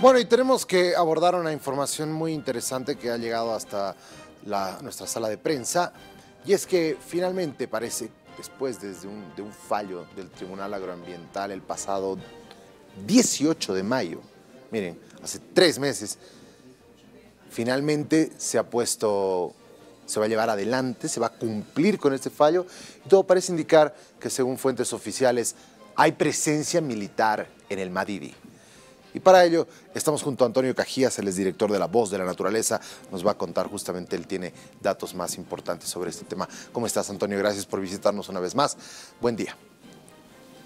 Bueno, y tenemos que abordar una información muy interesante que ha llegado hasta nuestra sala de prensa, y es que finalmente parece, después desde un, de un fallo del Tribunal Agroambiental el pasado 18 de mayo, miren, hace tres meses, finalmente se ha puesto, se va a llevar adelante, se va a cumplir con este fallo, y todo parece indicar que según fuentes oficiales hay presencia militar en el Madidi. Y para ello estamos junto a Antonio Cajías, él es director de La Voz de la Naturaleza. Nos va a contar justamente, él tiene datos más importantes sobre este tema. ¿Cómo estás, Antonio? Gracias por visitarnos una vez más. Buen día.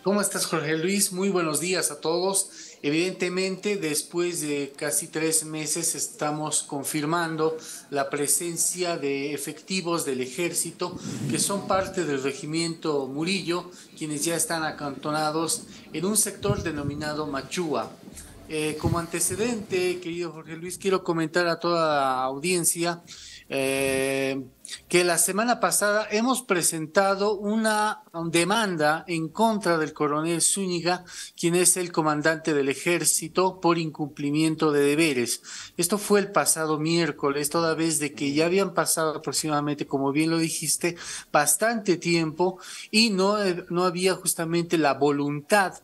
¿Cómo estás, Jorge Luis? Muy buenos días a todos. Evidentemente, después de casi tres meses estamos confirmando la presencia de efectivos del ejército que son parte del regimiento Murillo, quienes ya están acantonados en un sector denominado Machúa. Eh, como antecedente, querido Jorge Luis, quiero comentar a toda audiencia eh, que la semana pasada hemos presentado una demanda en contra del coronel Zúñiga, quien es el comandante del ejército, por incumplimiento de deberes. Esto fue el pasado miércoles, toda vez de que ya habían pasado aproximadamente, como bien lo dijiste, bastante tiempo y no, no había justamente la voluntad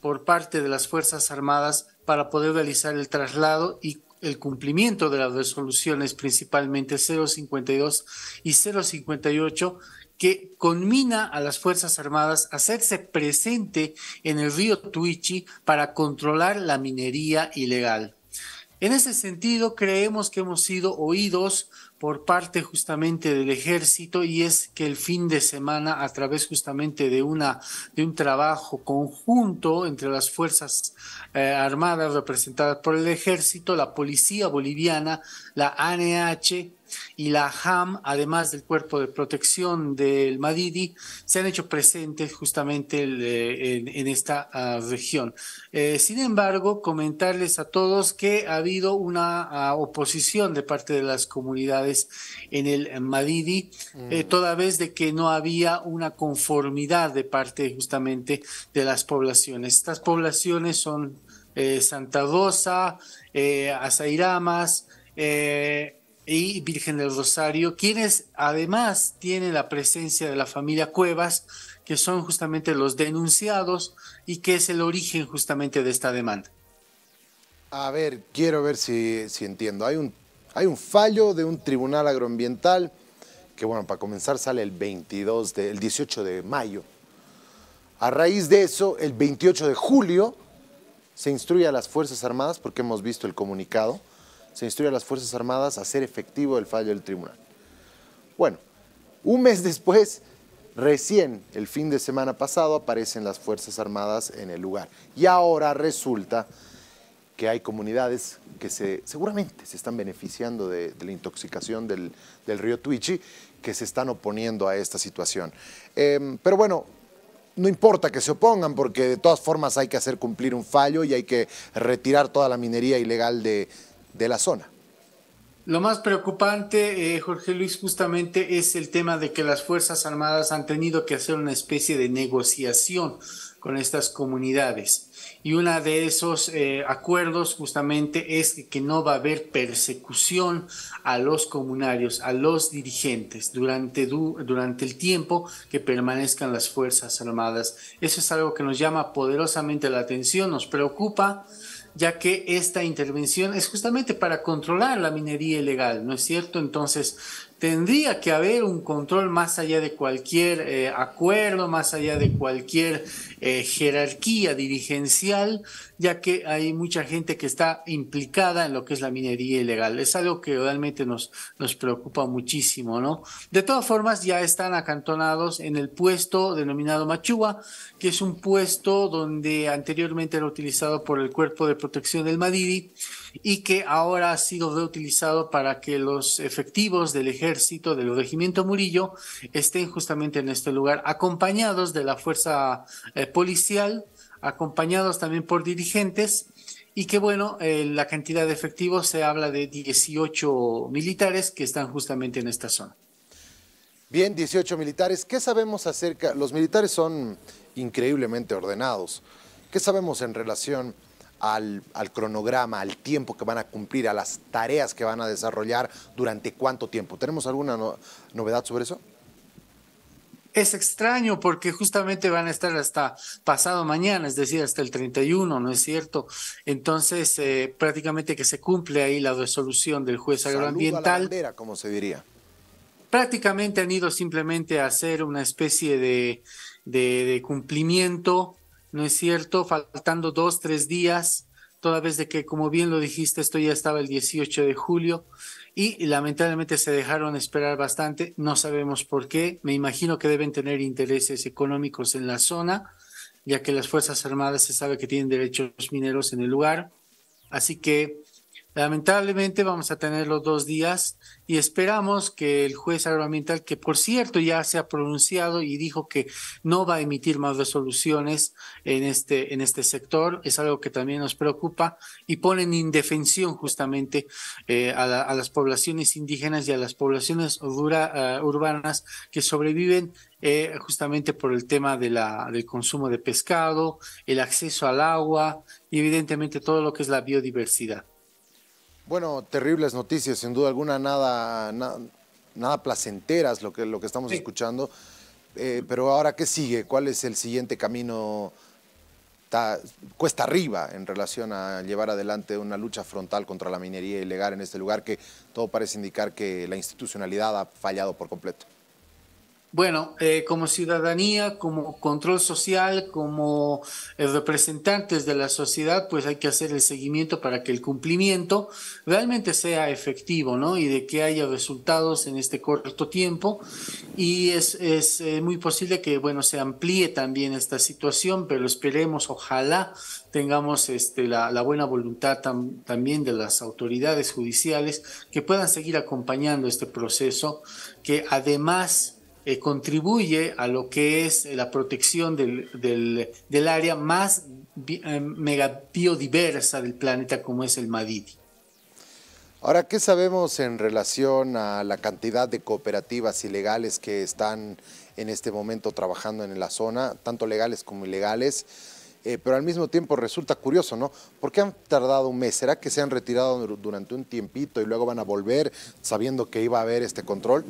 por parte de las Fuerzas Armadas para poder realizar el traslado y el cumplimiento de las resoluciones, principalmente 052 y 058, que conmina a las Fuerzas Armadas a hacerse presente en el río Tuichi para controlar la minería ilegal. En ese sentido, creemos que hemos sido oídos por parte justamente del ejército y es que el fin de semana a través justamente de una de un trabajo conjunto entre las fuerzas eh, armadas representadas por el ejército, la policía boliviana, la ANH y la HAM, además del Cuerpo de Protección del Madidi, se han hecho presentes justamente eh, en, esta ah, región. Eh, sin embargo, comentarles a todos que ha habido una ah, oposición de parte de las comunidades en el Madidi, eh, mm. toda vez de que no había una conformidad de parte justamente de las poblaciones. Estas poblaciones son Santa Rosa, Azairamas, y Virgen del Rosario, quienes además tienen la presencia de la familia Cuevas, que son justamente los denunciados y que es el origen justamente de esta demanda. A ver, quiero ver si, si entiendo. Hay un, hay un fallo de un tribunal agroambiental que, bueno, para comenzar sale el 22 de, el 18 de mayo. A raíz de eso, el 28 de julio se instruye a las Fuerzas Armadas, porque hemos visto el comunicado, se instruye a las Fuerzas Armadas a hacer efectivo el fallo del tribunal. Bueno, un mes después, recién el fin de semana pasado, aparecen las Fuerzas Armadas en el lugar. Y ahora resulta que hay comunidades que se, seguramente se están beneficiando de, la intoxicación del, río Tuichi, que se están oponiendo a esta situación. Em, pero bueno, no importa que se opongan, porque de todas formas hay que hacer cumplir un fallo y hay que retirar toda la minería ilegal de, de la zona. Lo más preocupante, eh, Jorge Luis, justamente es el tema de que las Fuerzas Armadas han tenido que hacer una especie de negociación con estas comunidades. Y uno de esos eh, acuerdos justamente es que no va a haber persecución a los comunarios, a los dirigentes durante, durante el tiempo que permanezcan las Fuerzas Armadas. Eso es algo que nos llama poderosamente la atención, nos preocupa ya que esta intervención es justamente para controlar la minería ilegal, ¿no es cierto? Entonces, tendría que haber un control más allá de cualquier eh, acuerdo, más allá de cualquier eh, jerarquía dirigencial, ya que hay mucha gente que está implicada en lo que es la minería ilegal. Es algo que realmente nos, nos preocupa muchísimo, ¿no? De todas formas, ya están acantonados en el puesto denominado Machúa, que es un puesto donde anteriormente era utilizado por el Cuerpo de Protección del Madidi y que ahora ha sido reutilizado para que los efectivos del ejército, del regimiento Murillo, estén justamente en este lugar, acompañados de la fuerza eh, policial, acompañados también por dirigentes y que bueno, eh, la cantidad de efectivos se habla de 18 militares que están justamente en esta zona. Bien, 18 militares. ¿Qué sabemos acerca? Los militares son increíblemente ordenados. ¿Qué sabemos en relación al, cronograma, al tiempo que van a cumplir, a las tareas que van a desarrollar, durante cuánto tiempo. ¿Tenemos alguna novedad sobre eso? Es extraño porque justamente van a estar hasta pasado mañana, es decir, hasta el 31, ¿no es cierto? Entonces, eh, prácticamente que se cumple ahí la resolución del juez agroambiental. A como se diría. Prácticamente han ido simplemente a hacer una especie de, de cumplimiento, ¿no es cierto? Faltando dos, tres días, toda vez de que, como bien lo dijiste, esto ya estaba el 18 de julio y lamentablemente se dejaron esperar bastante, no sabemos por qué, me imagino que deben tener intereses económicos en la zona, ya que las Fuerzas Armadas se sabe que tienen derechos mineros en el lugar, así que Lamentablemente vamos a tener los dos días y esperamos que el juez agroambiental, que por cierto ya se ha pronunciado y dijo que no va a emitir más resoluciones en este, en este sector, es algo que también nos preocupa y pone en indefensión justamente eh, a, las poblaciones indígenas y a las poblaciones eh, urbanas que sobreviven eh, justamente por el tema de la, del consumo de pescado, el acceso al agua y evidentemente todo lo que es la biodiversidad. Bueno, terribles noticias, sin duda alguna, nada, nada, placenteras lo que, lo que estamos escuchando. Eh, pero ahora, ¿qué sigue? ¿Cuál es el siguiente camino cuesta arriba en relación a llevar adelante una lucha frontal contra la minería ilegal en este lugar que todo parece indicar que la institucionalidad ha fallado por completo? Bueno, eh, como ciudadanía, como control social, como eh, representantes de la sociedad, pues hay que hacer el seguimiento para que el cumplimiento realmente sea efectivo, ¿no? Y de que haya resultados en este corto tiempo. Y es, es eh, muy posible que, bueno, se amplíe también esta situación, pero esperemos, ojalá tengamos este, la, la buena voluntad también de las autoridades judiciales que puedan seguir acompañando este proceso, que además eh, contribuye a lo que es la protección del, del, área más eh, mega biodiversa del planeta como es el Madidi. Ahora, ¿qué sabemos en relación a la cantidad de cooperativas ilegales que están en este momento trabajando en la zona, tanto legales como ilegales? Eh, pero al mismo tiempo resulta curioso, ¿no? ¿Por qué han tardado un mes? ¿Será que se han retirado durante un tiempito y luego van a volver sabiendo que iba a haber este control?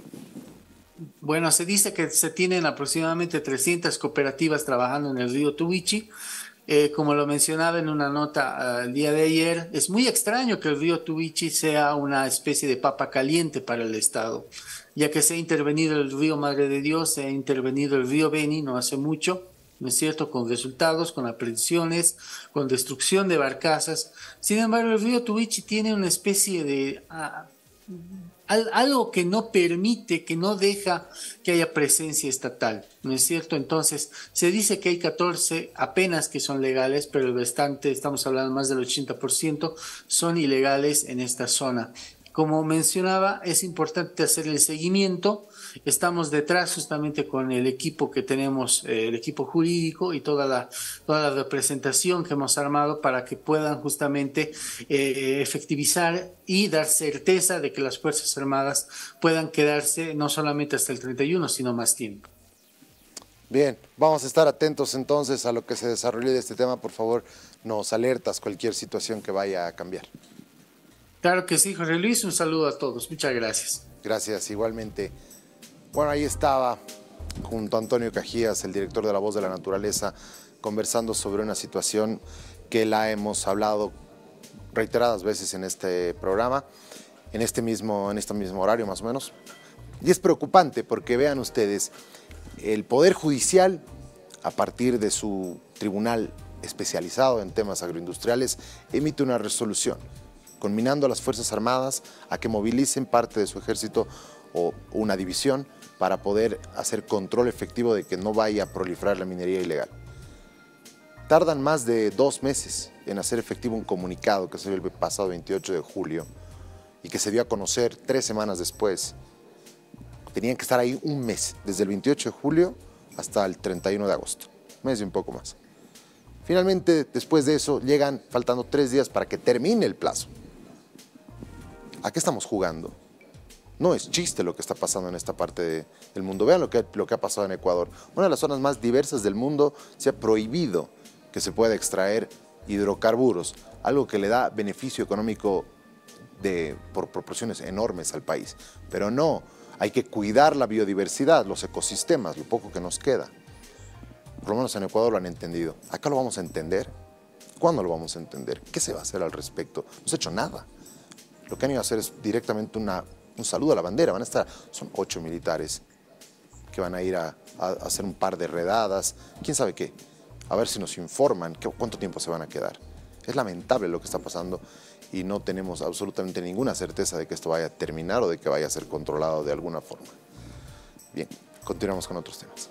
Bueno, se dice que se tienen aproximadamente 300 cooperativas trabajando en el río Tubichi. Eh, como lo mencionaba en una nota ah, el día de ayer, es muy extraño que el río Tubichi sea una especie de papa caliente para el Estado, ya que se ha intervenido el río Madre de Dios, se ha intervenido el río Beni no hace mucho, ¿no es cierto?, con resultados, con aprehensiones, con destrucción de barcazas. Sin embargo, el río Tubichi tiene una especie de... Ah, algo que no permite, que no deja que haya presencia estatal, ¿no es cierto? Entonces, se dice que hay 14 apenas que son legales, pero el restante, estamos hablando más del 80%, son ilegales en esta zona. Como mencionaba, es importante hacer el seguimiento Estamos detrás justamente con el equipo que tenemos, eh, el equipo jurídico y toda la, toda la representación que hemos armado para que puedan justamente eh, efectivizar y dar certeza de que las Fuerzas Armadas puedan quedarse no solamente hasta el 31, sino más tiempo. Bien, vamos a estar atentos entonces a lo que se desarrolle de este tema. Por favor, nos alertas cualquier situación que vaya a cambiar. Claro que sí, Jorge Luis. Un saludo a todos. Muchas gracias. Gracias, igualmente. Bueno, ahí estaba junto a Antonio Cajías, el director de La Voz de la Naturaleza, conversando sobre una situación que la hemos hablado reiteradas veces en este programa, en este mismo, en este mismo horario más o menos. Y es preocupante porque vean ustedes, el Poder Judicial, a partir de su tribunal especializado en temas agroindustriales, emite una resolución, conminando a las Fuerzas Armadas a que movilicen parte de su ejército o una división para poder hacer control efectivo de que no vaya a proliferar la minería ilegal. Tardan más de dos meses en hacer efectivo un comunicado que se dio el pasado 28 de julio y que se dio a conocer tres semanas después. Tenían que estar ahí un mes, desde el 28 de julio hasta el 31 de agosto, un mes y un poco más. Finalmente, después de eso, llegan faltando tres días para que termine el plazo. ¿A qué estamos jugando? No es chiste lo que está pasando en esta parte del mundo. Vean lo que, lo que ha pasado en Ecuador. Una de las zonas más diversas del mundo se ha prohibido que se pueda extraer hidrocarburos, algo que le da beneficio económico de, por proporciones enormes al país. Pero no, hay que cuidar la biodiversidad, los ecosistemas, lo poco que nos queda. Por lo menos en Ecuador lo han entendido. Acá lo vamos a entender. ¿Cuándo lo vamos a entender? ¿Qué se va a hacer al respecto? No se ha hecho nada. Lo que han ido a hacer es directamente una, un saludo a la bandera. Van a estar, son ocho militares que van a ir a, a hacer un par de redadas, quién sabe qué. A ver si nos informan qué, cuánto tiempo se van a quedar. Es lamentable lo que está pasando y no tenemos absolutamente ninguna certeza de que esto vaya a terminar o de que vaya a ser controlado de alguna forma. Bien, continuamos con otros temas.